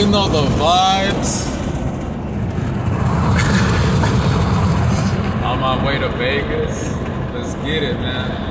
You know the vibes. On my way to Vegas. Let's get it, man.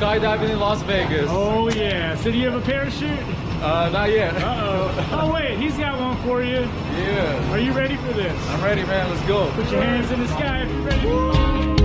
Skydiving in Las Vegas. Oh yeah. So do you have a parachute? Uh, not yet. Uh-oh. Oh wait, he's got one for you. Yeah. Are you ready for this? I'm ready, man. Let's go. Put your hands in the sky if you're ready.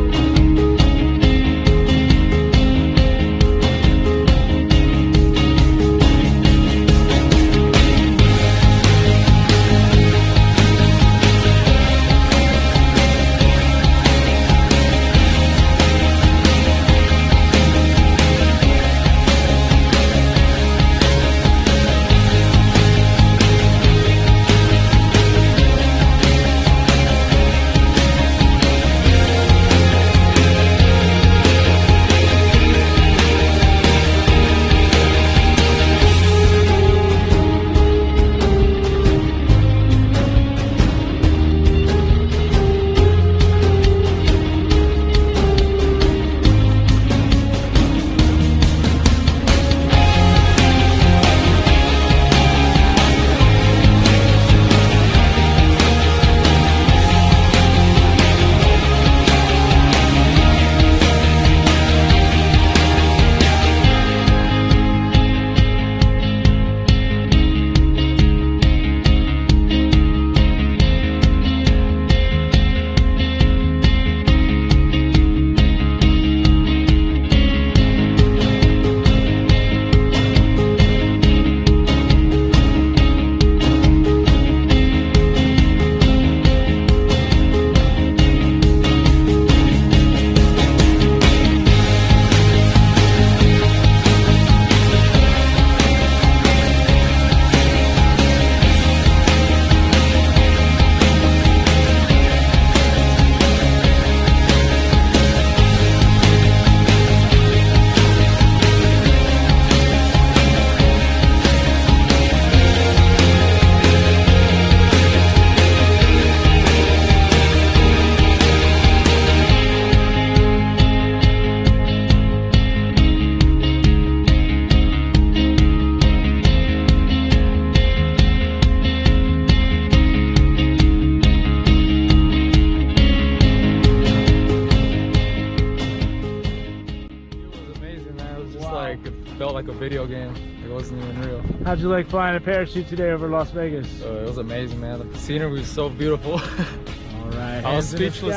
Felt like a video game. It wasn't even real. How'd you like flying a parachute today over Las Vegas? Uh, it was amazing, man. The scenery was so beautiful. All right. I was hands in the speechless,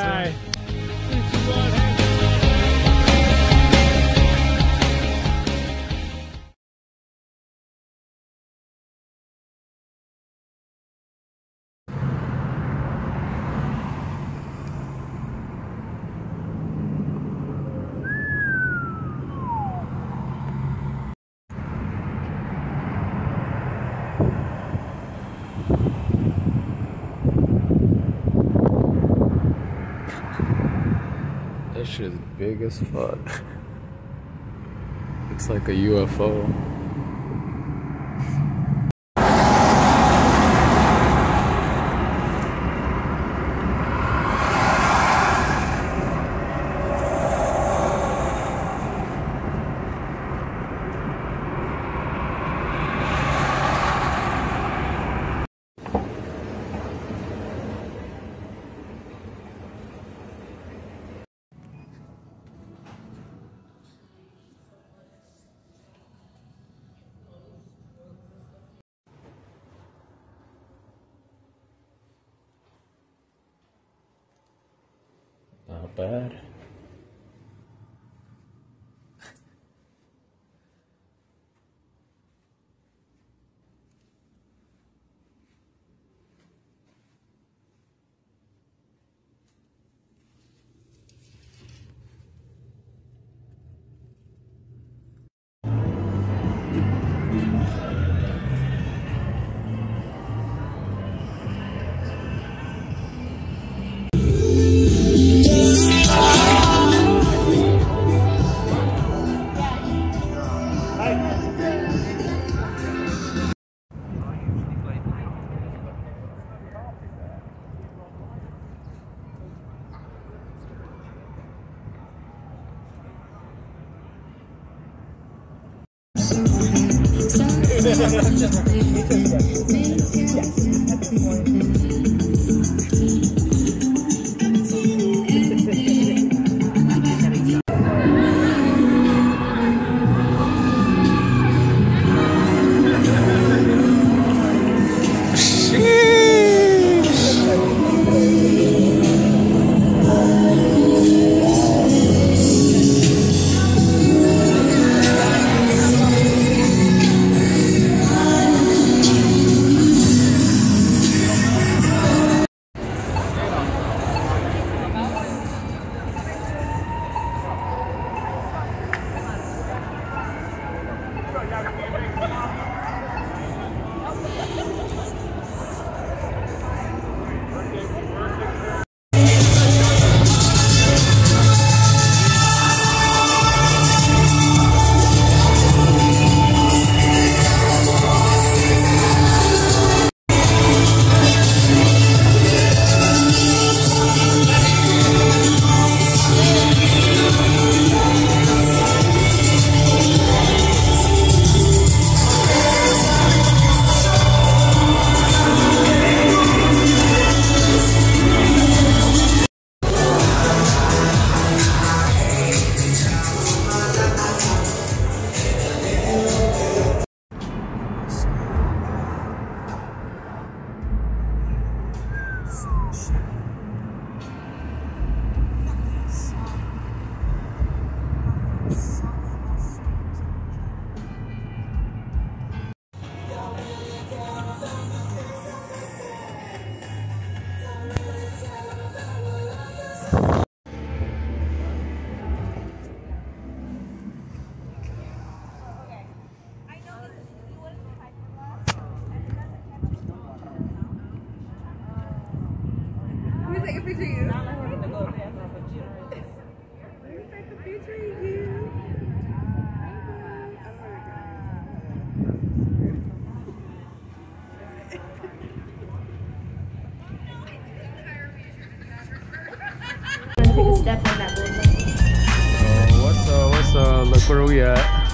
shit is big as fuck. Looks like a UFO. Not bad. Take a step on that bullseye. Oh, what's uh, what's uh, look where we at?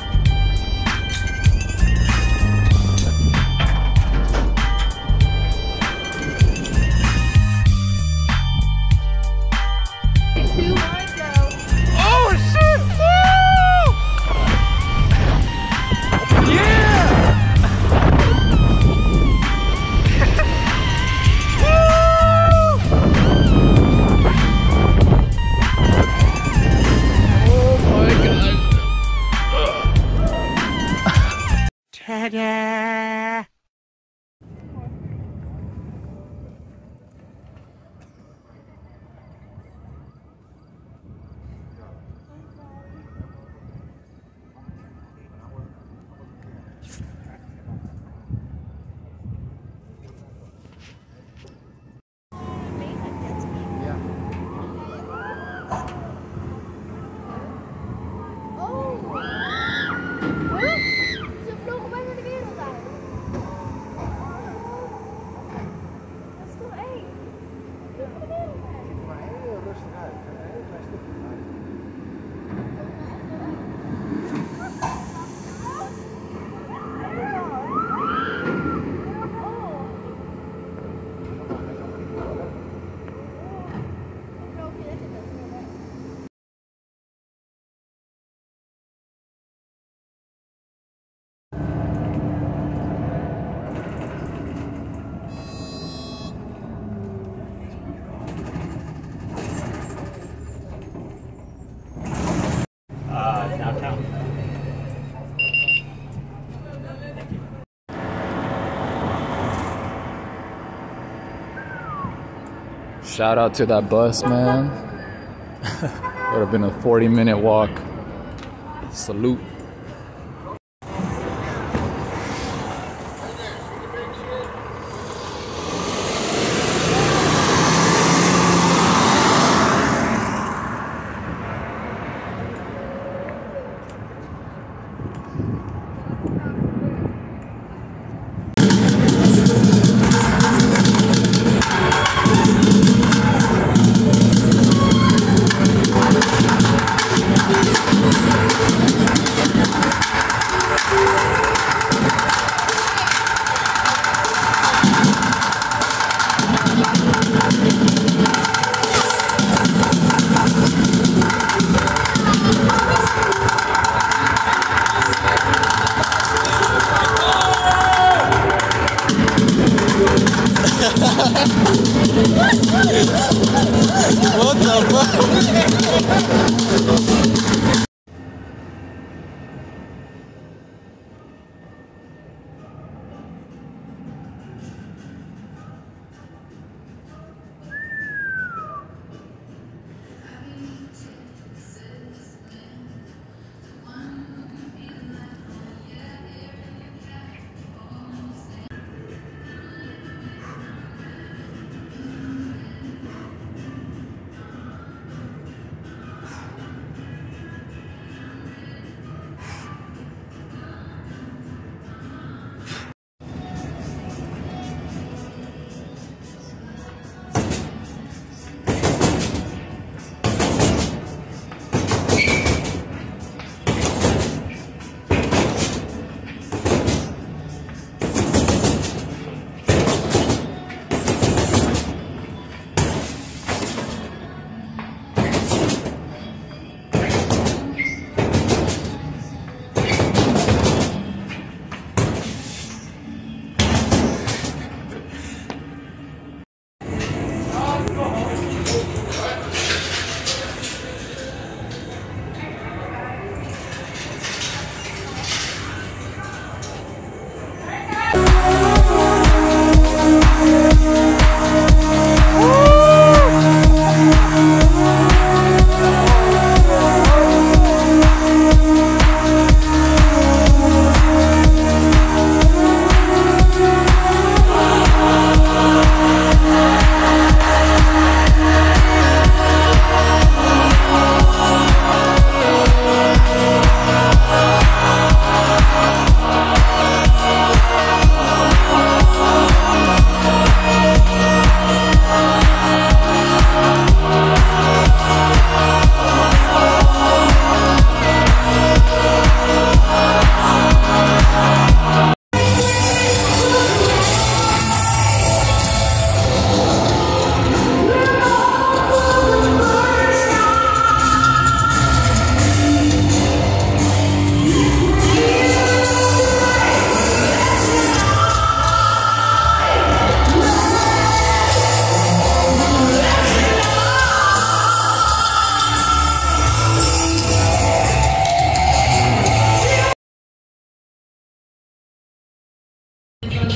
Shout out to that bus, man. Would have been a 40 minute walk. Salute.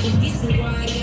This is why